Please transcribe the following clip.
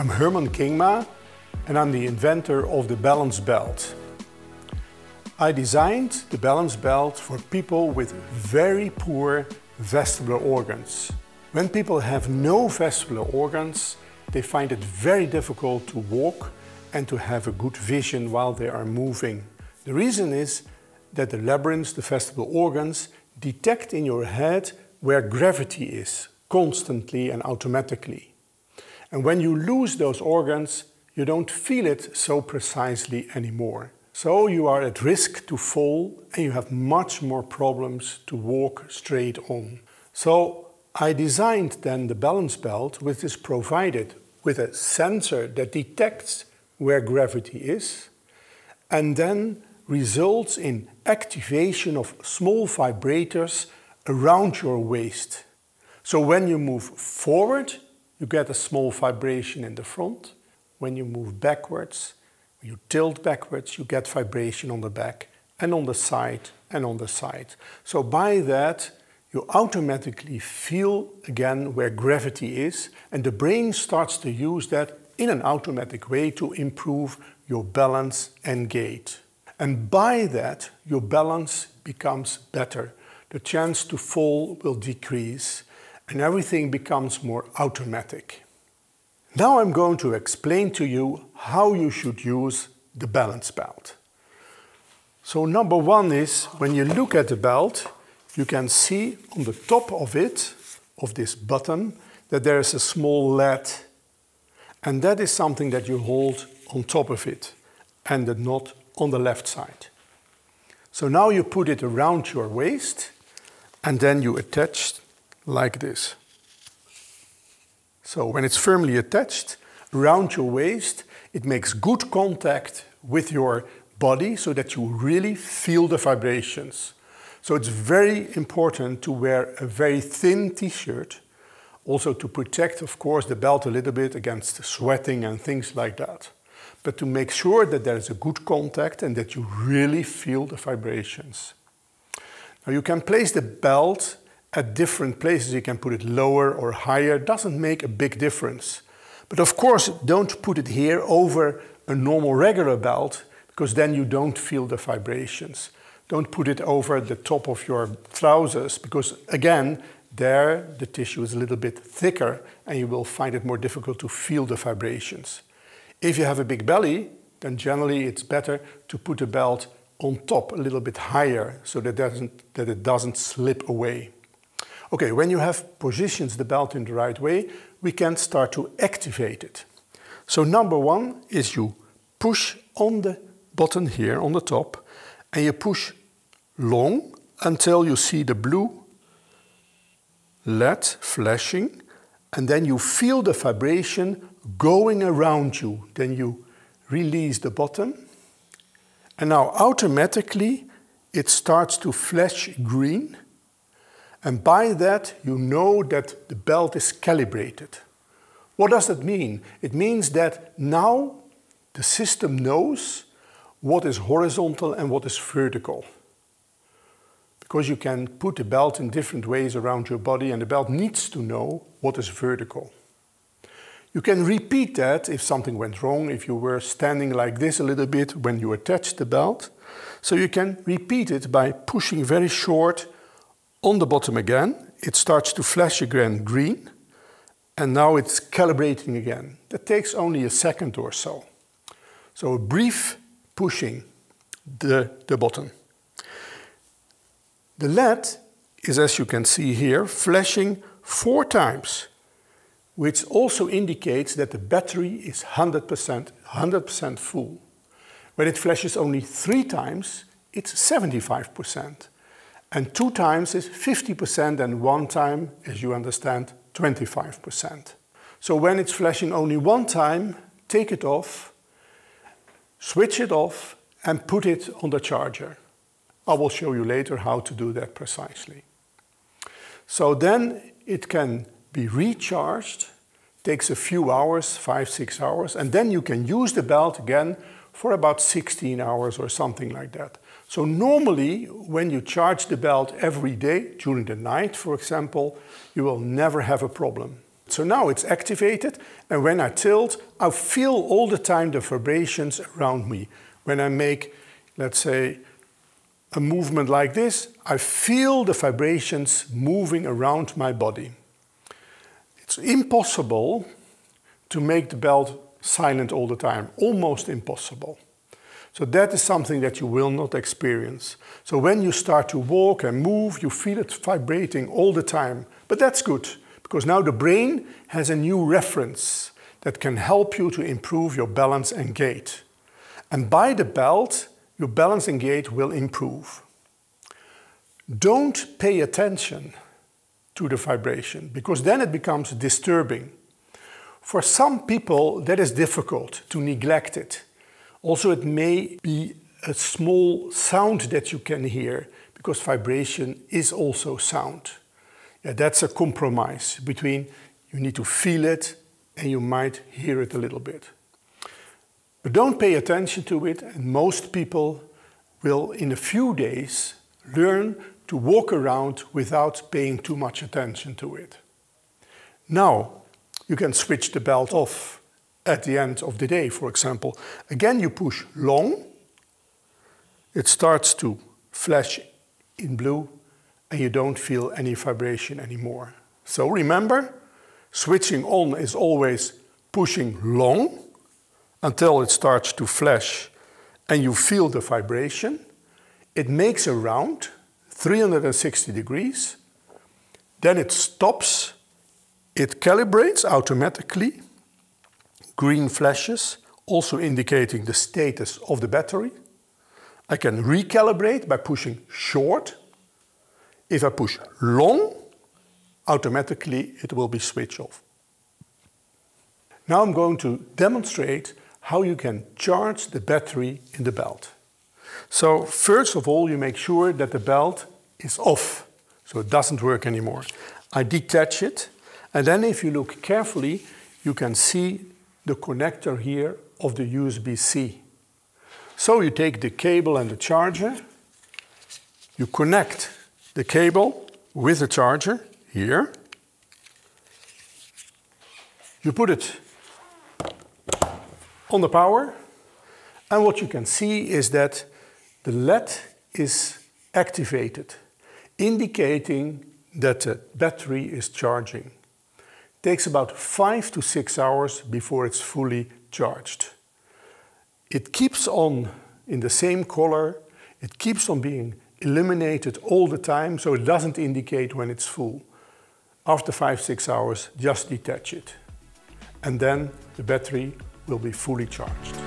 I'm Herman Kingma and I'm the inventor of the balance belt. I designed the balance belt for people with very poor vestibular organs. When people have no vestibular organs, they find it very difficult to walk and to have a good vision while they are moving. The reason is that the labyrinths, the vestibular organs, detect in your head where gravity is, constantly and automatically. And when you lose those organs, you don't feel it so precisely anymore. So you are at risk to fall and you have much more problems to walk straight on. So I designed then the balance belt which is provided with a sensor that detects where gravity is and then results in activation of small vibrators around your waist. So when you move forward, you get a small vibration in the front. When you move backwards, when you tilt backwards, you get vibration on the back and on the side and on the side. So by that, you automatically feel again where gravity is and the brain starts to use that in an automatic way to improve your balance and gait. And by that, your balance becomes better. The chance to fall will decrease and everything becomes more automatic. Now I'm going to explain to you how you should use the balance belt. So number one is, when you look at the belt, you can see on the top of it, of this button, that there is a small lead. And that is something that you hold on top of it and the knot on the left side. So now you put it around your waist and then you attach like this. So when it's firmly attached around your waist, it makes good contact with your body so that you really feel the vibrations. So it's very important to wear a very thin t-shirt, also to protect, of course, the belt a little bit against sweating and things like that but to make sure that there is a good contact and that you really feel the vibrations. Now you can place the belt at different places. You can put it lower or higher. Doesn't make a big difference. But of course, don't put it here over a normal regular belt because then you don't feel the vibrations. Don't put it over the top of your trousers because again, there the tissue is a little bit thicker and you will find it more difficult to feel the vibrations. If you have a big belly, then generally it's better to put the belt on top a little bit higher so that, doesn't, that it doesn't slip away. Okay, when you have positioned the belt in the right way, we can start to activate it. So number one is you push on the button here on the top and you push long until you see the blue LED flashing and then you feel the vibration going around you. Then you release the button. And now automatically it starts to flash green. And by that you know that the belt is calibrated. What does that mean? It means that now the system knows what is horizontal and what is vertical. Because you can put the belt in different ways around your body and the belt needs to know what is vertical. You can repeat that if something went wrong, if you were standing like this a little bit when you attached the belt. So you can repeat it by pushing very short on the bottom again. It starts to flash again green and now it's calibrating again. That takes only a second or so. So a brief pushing the, the button. The LED is, as you can see here, flashing four times which also indicates that the battery is 100%, 100% full. When it flashes only three times, it's 75%. And two times is 50% and one time, as you understand, 25%. So when it's flashing only one time, take it off, switch it off and put it on the charger. I will show you later how to do that precisely. So then it can be recharged, takes a few hours, five, six hours, and then you can use the belt again for about 16 hours or something like that. So normally, when you charge the belt every day, during the night, for example, you will never have a problem. So now it's activated and when I tilt, I feel all the time the vibrations around me. When I make, let's say, a movement like this, I feel the vibrations moving around my body. It's impossible to make the belt silent all the time, almost impossible. So that is something that you will not experience. So when you start to walk and move, you feel it vibrating all the time. But that's good, because now the brain has a new reference that can help you to improve your balance and gait. And by the belt, your balance and gait will improve. Don't pay attention to the vibration, because then it becomes disturbing. For some people, that is difficult to neglect it. Also, it may be a small sound that you can hear because vibration is also sound. Yeah, that's a compromise between you need to feel it and you might hear it a little bit. But don't pay attention to it and most people will in a few days learn to walk around without paying too much attention to it. Now, you can switch the belt off at the end of the day, for example. Again, you push long, it starts to flash in blue, and you don't feel any vibration anymore. So remember, switching on is always pushing long until it starts to flash and you feel the vibration. It makes a round, 360 degrees, then it stops it calibrates automatically, green flashes, also indicating the status of the battery. I can recalibrate by pushing short. If I push long, automatically it will be switched off. Now I'm going to demonstrate how you can charge the battery in the belt. So first of all, you make sure that the belt is off, so it doesn't work anymore. I detach it and then if you look carefully, you can see the connector here of the USB-C. So you take the cable and the charger, you connect the cable with the charger here, you put it on the power, and what you can see is that the LED is activated, indicating that the battery is charging takes about five to six hours before it's fully charged. It keeps on in the same color, it keeps on being illuminated all the time, so it doesn't indicate when it's full. After five, six hours, just detach it. And then the battery will be fully charged.